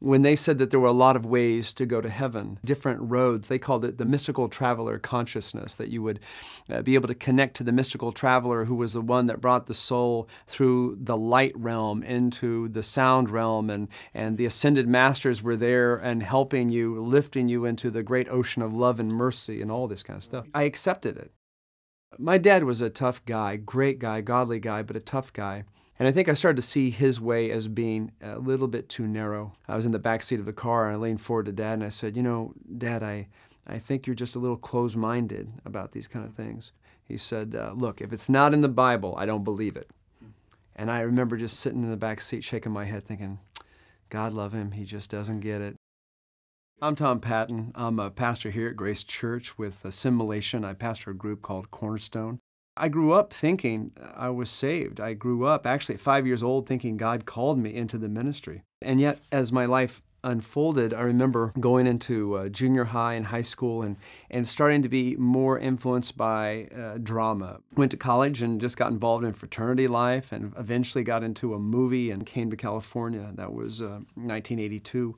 when they said that there were a lot of ways to go to heaven, different roads. They called it the mystical traveler consciousness, that you would uh, be able to connect to the mystical traveler who was the one that brought the soul through the light realm into the sound realm, and, and the ascended masters were there and helping you, lifting you into the great ocean of love and mercy and all this kind of stuff. I accepted it. My dad was a tough guy, great guy, godly guy, but a tough guy. And I think I started to see his way as being a little bit too narrow. I was in the back seat of the car and I leaned forward to Dad and I said, You know, Dad, I, I think you're just a little closed minded about these kind of things. He said, uh, Look, if it's not in the Bible, I don't believe it. And I remember just sitting in the back seat shaking my head thinking, God love him, he just doesn't get it. I'm Tom Patton. I'm a pastor here at Grace Church with Assimilation. I pastor a group called Cornerstone. I grew up thinking I was saved. I grew up actually at five years old thinking God called me into the ministry. And yet, as my life unfolded, I remember going into uh, junior high and high school and, and starting to be more influenced by uh, drama. Went to college and just got involved in fraternity life and eventually got into a movie and came to California. That was uh, 1982.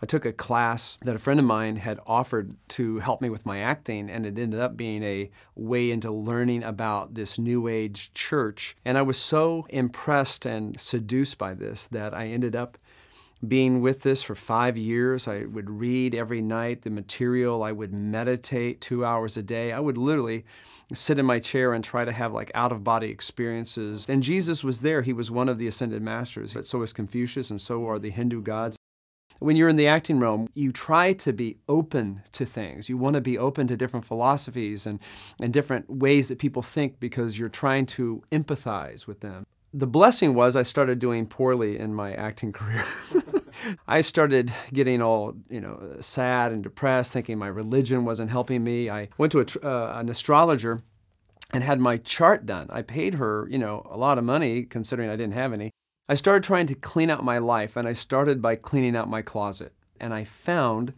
I took a class that a friend of mine had offered to help me with my acting, and it ended up being a way into learning about this New Age church. And I was so impressed and seduced by this that I ended up being with this for five years. I would read every night the material, I would meditate two hours a day. I would literally sit in my chair and try to have like out of body experiences. And Jesus was there, he was one of the ascended masters. But so was Confucius, and so are the Hindu gods when you're in the acting realm, you try to be open to things. You want to be open to different philosophies and, and different ways that people think because you're trying to empathize with them. The blessing was I started doing poorly in my acting career. I started getting all, you know, sad and depressed, thinking my religion wasn't helping me. I went to a, uh, an astrologer and had my chart done. I paid her, you know, a lot of money considering I didn't have any. I started trying to clean out my life, and I started by cleaning out my closet. And I found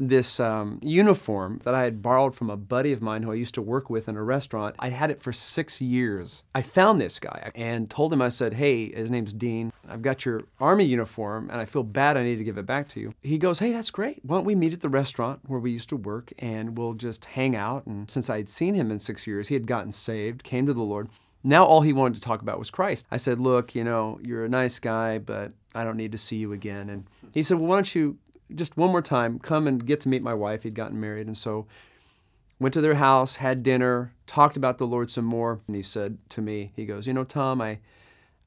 this um, uniform that I had borrowed from a buddy of mine who I used to work with in a restaurant. I'd had it for six years. I found this guy and told him, I said, Hey, his name's Dean. I've got your army uniform and I feel bad I need to give it back to you. He goes, Hey, that's great. Why don't we meet at the restaurant where we used to work and we'll just hang out? And since I had seen him in six years, he had gotten saved, came to the Lord. Now all he wanted to talk about was Christ. I said, Look, you know, you're a nice guy, but I don't need to see you again. And he said, Well, why don't you just one more time come and get to meet my wife? He'd gotten married. And so went to their house, had dinner, talked about the Lord some more. And he said to me, He goes, You know, Tom, I,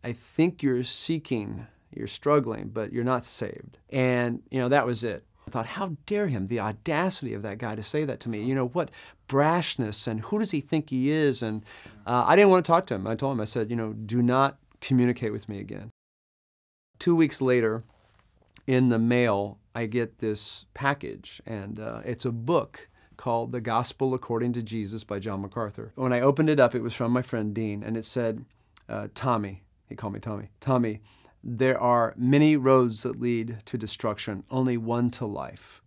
I think you're seeking, you're struggling, but you're not saved. And, you know, that was it. I thought, how dare him, the audacity of that guy to say that to me. You know, what brashness and who does he think he is? And uh, I didn't want to talk to him. I told him, I said, you know, do not communicate with me again. Two weeks later, in the mail, I get this package, and uh, it's a book called The Gospel According to Jesus by John MacArthur. When I opened it up, it was from my friend Dean, and it said, uh, Tommy, he called me Tommy, Tommy, there are many roads that lead to destruction, only one to life.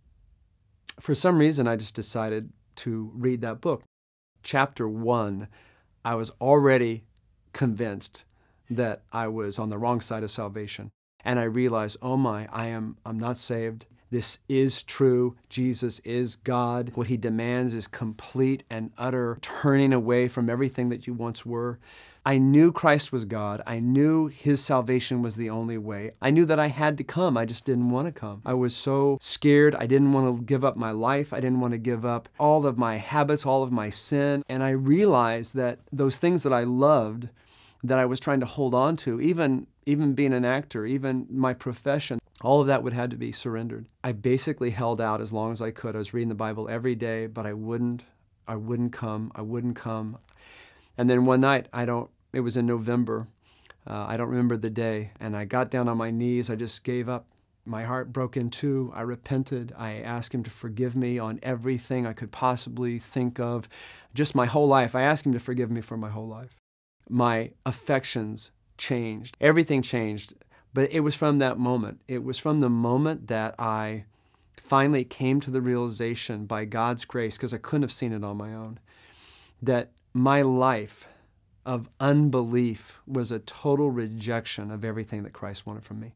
For some reason, I just decided to read that book. Chapter one, I was already convinced that I was on the wrong side of salvation. And I realized, oh my, I am I'm not saved. This is true. Jesus is God. What he demands is complete and utter turning away from everything that you once were. I knew Christ was God. I knew His salvation was the only way. I knew that I had to come. I just didn't want to come. I was so scared. I didn't want to give up my life. I didn't want to give up all of my habits, all of my sin. And I realized that those things that I loved, that I was trying to hold on to, even even being an actor, even my profession, all of that would have to be surrendered. I basically held out as long as I could. I was reading the Bible every day, but I wouldn't I wouldn't come. I wouldn't come. And then one night, I don't, it was in November, uh, I don't remember the day, and I got down on my knees. I just gave up. My heart broke in two. I repented. I asked Him to forgive me on everything I could possibly think of, just my whole life. I asked Him to forgive me for my whole life. My affections changed. Everything changed. But it was from that moment. It was from the moment that I finally came to the realization by God's grace, because I couldn't have seen it on my own, that my life of unbelief was a total rejection of everything that Christ wanted from me.